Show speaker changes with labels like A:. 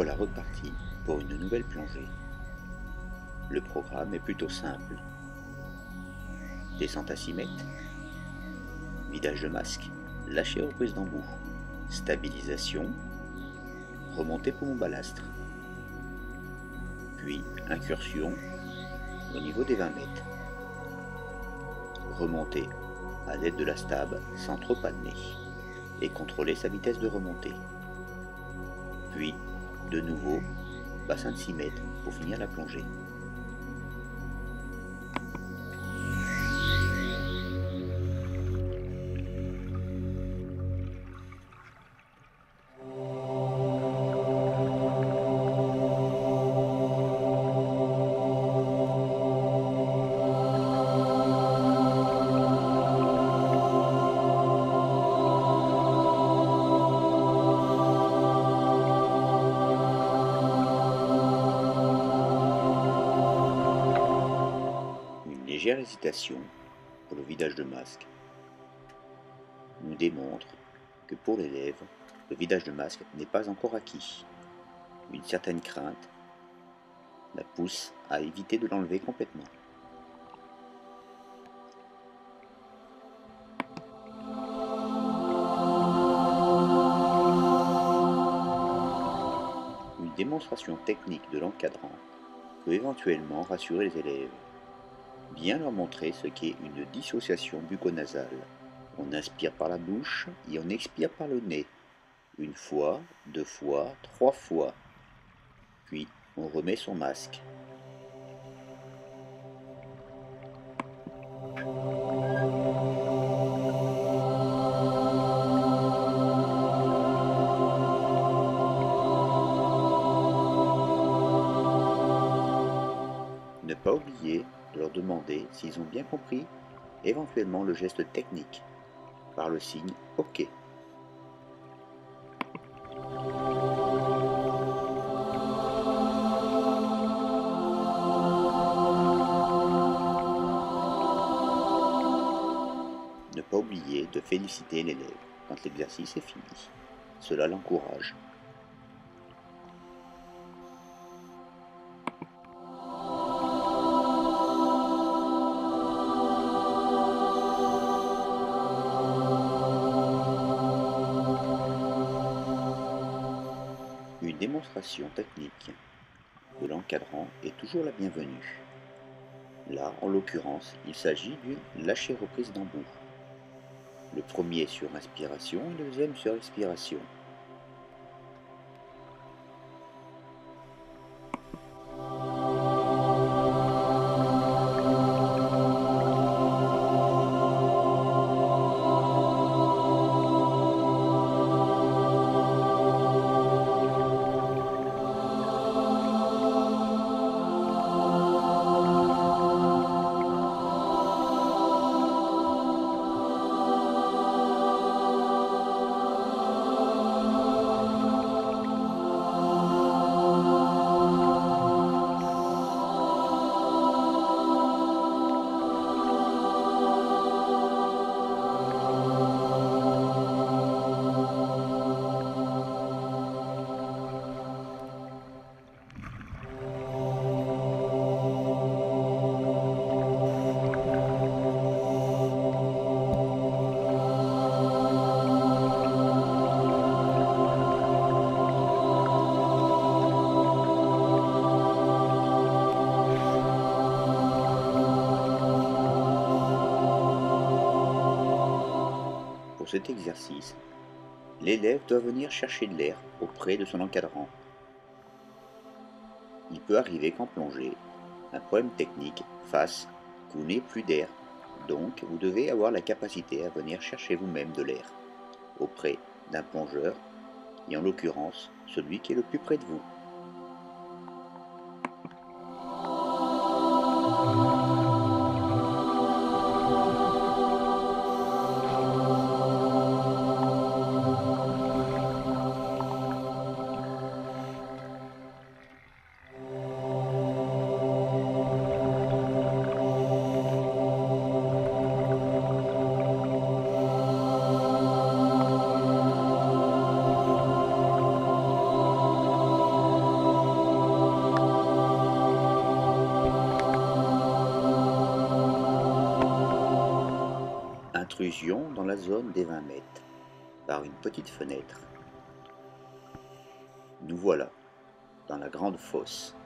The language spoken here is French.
A: voilà reparti pour une nouvelle plongée. Le programme est plutôt simple. Descente à 6 mètres, vidage de masque, lâcher reprise d'embout, stabilisation, remontée pour mon balastre, puis incursion au niveau des 20 mètres, remonter à l'aide de la stab sans trop amener et contrôler sa vitesse de remontée. Puis, de nouveau, bassin de 6 mètres pour finir la plongée. Légère hésitation pour le vidage de masque nous démontre que pour l'élève, le vidage de masque n'est pas encore acquis. Une certaine crainte la pousse à éviter de l'enlever complètement. Une démonstration technique de l'encadrant peut éventuellement rassurer les élèves bien leur montrer ce qu'est une dissociation bucco-nasale. On inspire par la bouche et on expire par le nez. Une fois, deux fois, trois fois. Puis on remet son masque. Ne pas oublier de leur demander s'ils ont bien compris éventuellement le geste technique par le signe OK. Ne pas oublier de féliciter l'élève quand l'exercice est fini. Cela l'encourage. Démonstration technique de l'encadrant est toujours la bienvenue. Là, en l'occurrence, il s'agit d'une lâcher reprise d'embout. Le premier sur inspiration et le deuxième sur expiration. Cet exercice, l'élève doit venir chercher de l'air auprès de son encadrant. Il peut arriver qu'en plongée, un problème technique fasse que vous plus d'air. Donc, vous devez avoir la capacité à venir chercher vous-même de l'air auprès d'un plongeur, et en l'occurrence, celui qui est le plus près de vous. Dans la zone des 20 mètres par une petite fenêtre. Nous voilà dans la grande fosse.